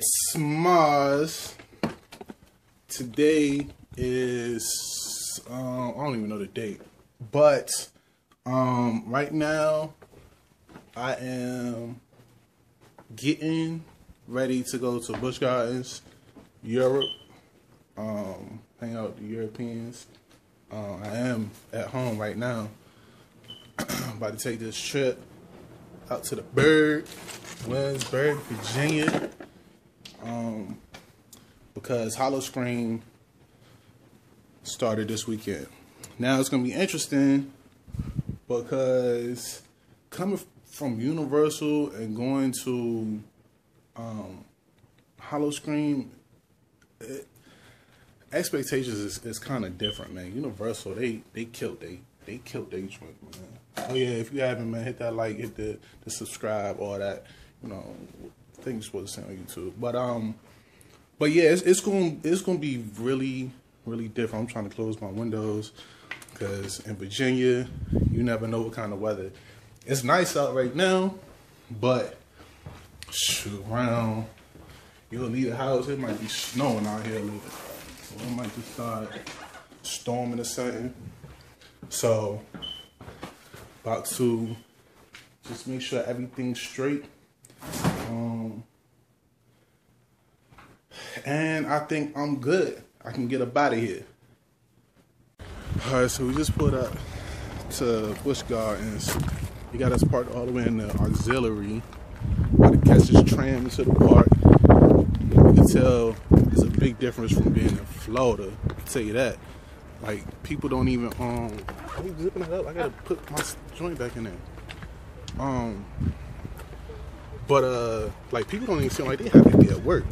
It's Mars. Today is um, I don't even know the date, but um, right now I am getting ready to go to Busch Gardens, Europe, um, hang out with the Europeans. Uh, I am at home right now, about to take this trip out to the Burg, Williamsburg, Virginia, um, because Howl-O-Scream started this weekend. Now it's gonna be interesting because coming from Universal and going to um, Howl-O-Scream, it, expectations is, is kind of different, man. Universal, they they killed they they killed they joint, man. Oh yeah, if you haven't, man, hit that like, hit the the subscribe, all that, you know, things you're supposed to say on YouTube. But um, but yeah, it's, it's gonna it's gonna be really really different. I'm trying to close my windows because in Virginia, you never know what kind of weather. It's nice out right now, but shoot, around you'll leave the house. It might be snowing out here a little bit. So it might just start storming or something. So about to just make sure everything's straight. And I think I'm good. I can get up out of here. All right, so we just pulled up to Busch Gardens. He got us parked all the way in the auxiliary. About to catch this tram into the park. You can tell there's a big difference from being in Florida. I can tell you that. Like people don't even um. We zipping up? I gotta put my joint back in there. Um. But uh, like people don't even seem like they happy to be at work.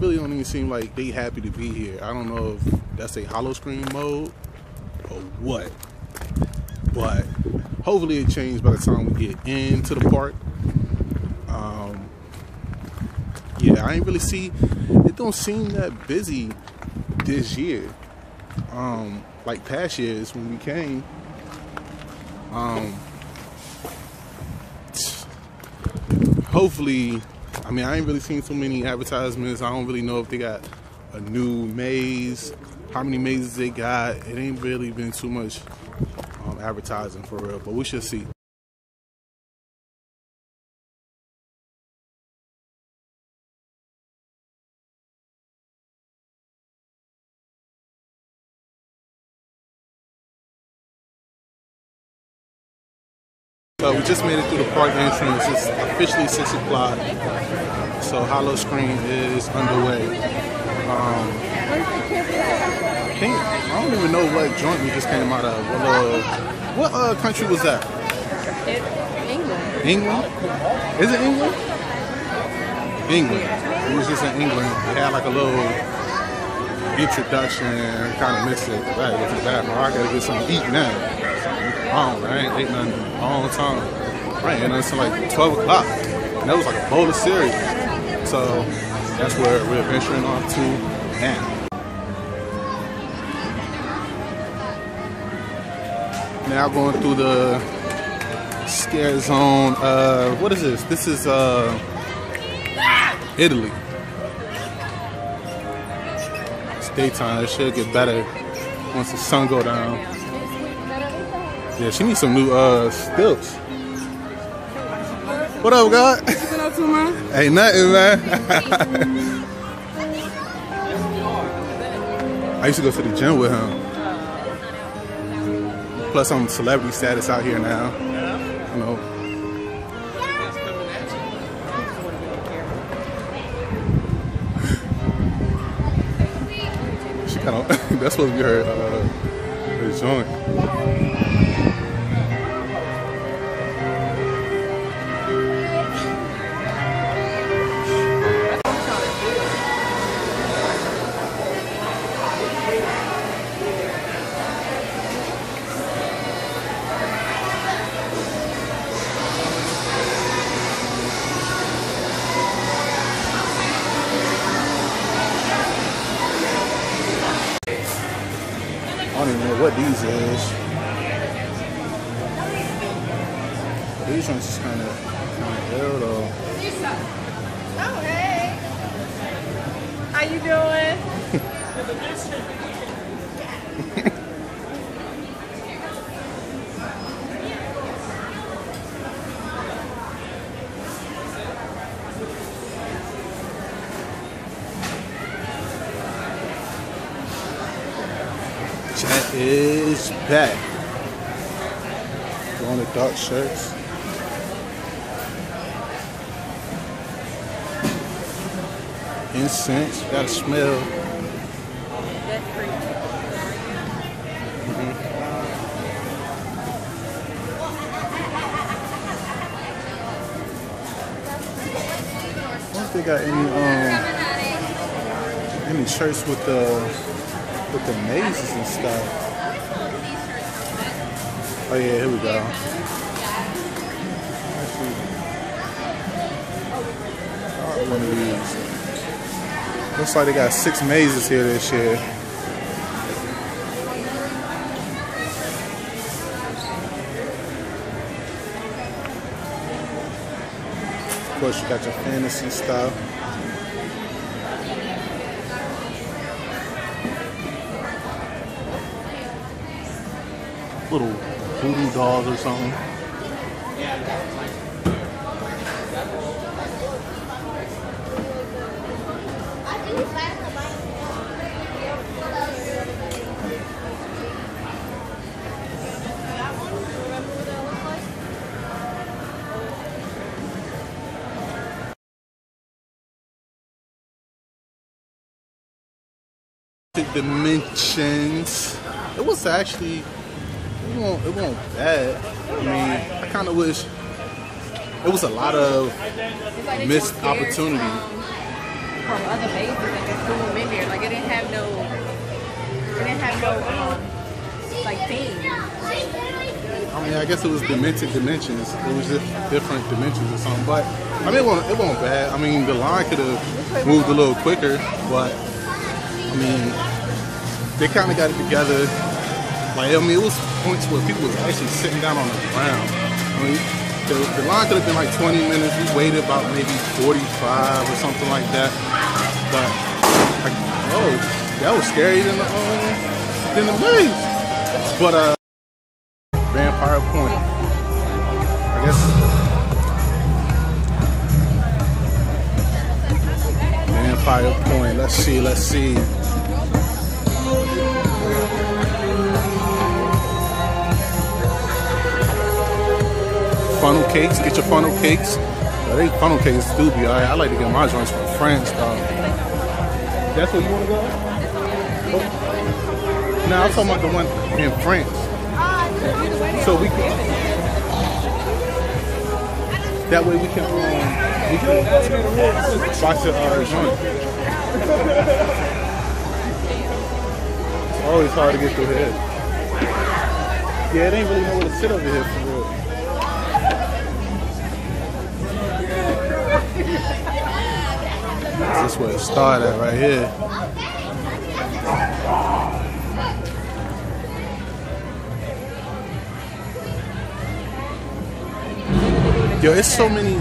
Really don't even seem like they happy to be here. I don't know if that's a Howl-O-Scream mode or what. But hopefully it changes by the time we get into the park. Um, yeah, I ain't really see. It don't seem that busy this year. Um, like past years when we came. Um, hopefully, I mean, I ain't really seen so many advertisements. I don't really know if they got a new maze, how many mazes they got. It ain't really been too much um, advertising for real, but we should see. Just made it through the park entrance. It's officially 6 o'clock. So Howl-O-Scream is underway. Um, I think, I don't even know what joint we just came out of. What, uh, what uh, country was that? England. England? Is it England? England. It was just in England. They had like a little introduction and kind of mixed it. I to the bathroom. I gotta get something to eat now. Oh, I ain't ate nothing in a long time. I ain't ate until like 12 o'clock. And that was like a bowl of cereal. So that's where we're venturing off to now. Now going through the scare zone. Uh, what is this? This is uh, Italy. It's daytime. It should get better once the sun go down. Yeah, she needs some new uh stilts. What up, God? What up, man? Ain't nothing, man. I used to go to the gym with him. Plus, I'm celebrity status out here now. You know. She kind of. that's supposed to be her. Uh, her joint. these. These ones just kind of kind of ill though. Oh hey, how you doing? That is back. On the dark shirts. Incense, gotta smell. I think I got any um any shirts with the with the mazes and stuff. Oh yeah, here we go. One of these. Looks like they got six mazes here this year. Of course, you got your fantasy stuff. Little voodoo dolls or something. Dimensions. It was actually it won't it won't bad. I mean, I kind of wish it was a lot of like missed opportunity. From, from other bases and just threw them in there. Like it didn't have no, it didn't have no um, like theme. I mean, I guess it was demented dimensions. It was just different dimensions or something. But I mean, it wasn't, it wasn't bad. I mean, the line could have moved a little quicker, but I mean, they kind of got it together. Like, I mean, it was points where people was actually sitting down on the ground. I mean, the, the line could have been like 20 minutes. We waited about maybe 45 or something like that. But, like, oh, that was scary than the, um, than the maze. But, uh, Vampire Point. I guess. Vampire Point. Let's see. Let's see. Funnel cakes. Get your funnel cakes. They funnel cakes do be. I like to get my joints from France, though. That's where you want to go? Oh. No, I'm talking about the one in France. So we can. That way we can um, we can watch the uh, joint. It's always hard to get through here. Yeah, it ain't really nowhere to sit over here for real. This is where it started right here. Yo, it's so many.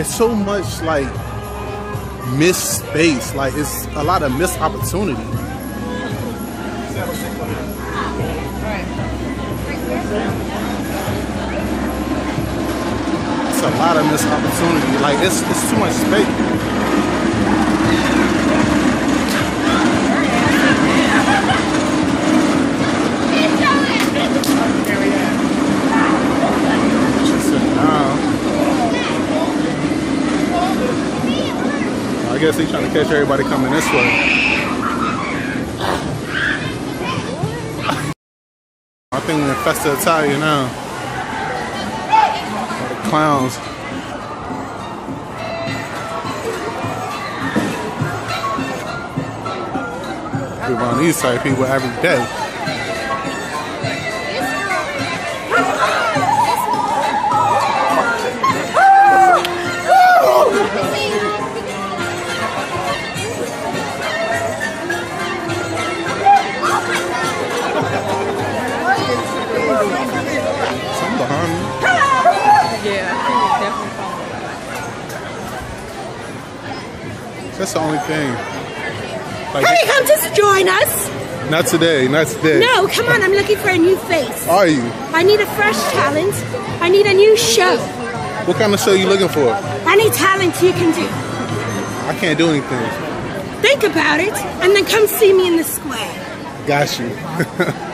It's so much like missed space. Like it's a lot of missed opportunity. A lot of missed opportunity. Like it's it's too much space. I guess he's trying to catch everybody coming this way. I think we're in Festa Italia now. Clowns. We run these type of people every day. That's the only thing. Like, you come just join us? not today, not today. No, come on, I'm looking for a new face. Are you? I need a fresh talent. I need a new show. What kind of show are you looking for? Any talent you can do. I can't do anything. Think about it and then come see me in the square. Got you.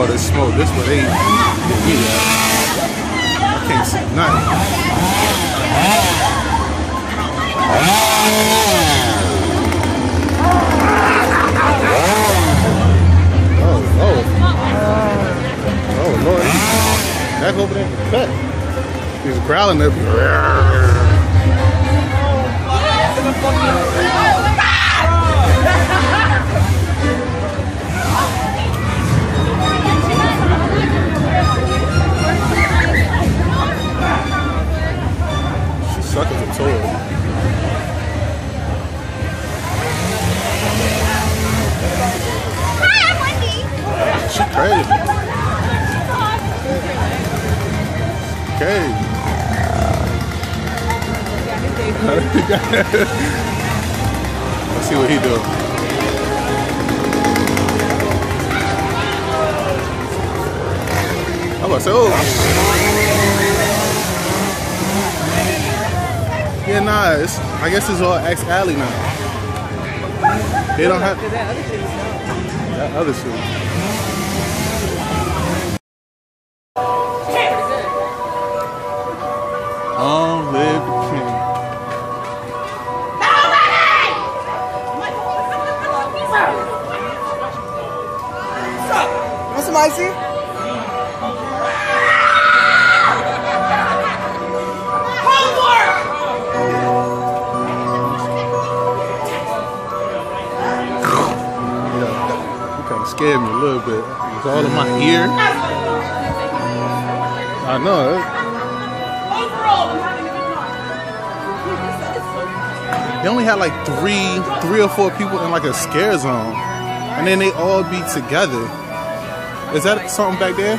I don't all this smoke. This what they. I can't see nothing. Oh, oh. Oh, Lord. Back over there cut. He's growling at me. Let's see what he do. I'm about to say, oh. Yeah, nah, it's, I guess it's all ex alley now. They don't have that other shit. Scared me a little bit. It's all in my ear. I know. Eh? They only had like three, three or four people in like a scare zone, and then they all be together. Is that something back there?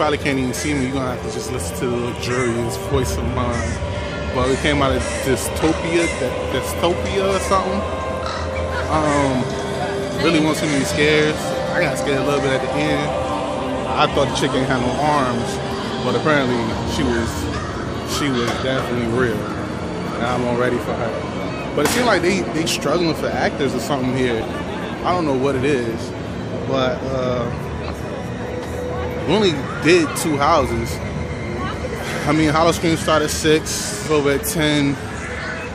probably can't even see me. You're gonna have to just listen to the luxurious voice of mine. But it came out of dystopia, dystopia or something. Um, really want too many scares. I got scared a little bit at the end. I thought the chicken had no arms. but apparently she was she was definitely real, and I'm all ready for her. But it seems like they they struggling for actors or something here. I don't know what it is, but uh, we only did two houses. I mean, Howl-O-Scream started at six, over at ten.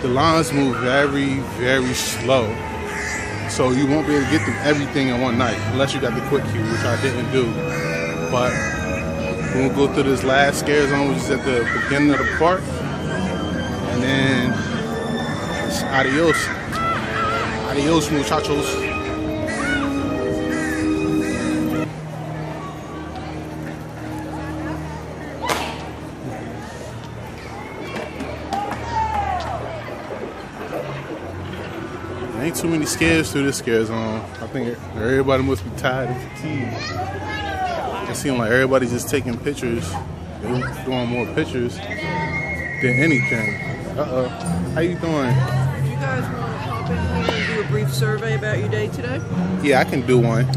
The lines move very, very slow. So you won't be able to get through everything in one night unless you got the quick queue, which I didn't do. But we'll go through this last scare zone, which is at the beginning of the park. And then it's adios. Adios, muchachos. Too many scares through this scare zone. I think everybody must be tired and fatigued. It seems like everybody's just taking pictures. They're doing more pictures than anything. Uh-oh. How you doing? You guys want to pop in here and do a brief survey about your day today? Yeah, I can do one.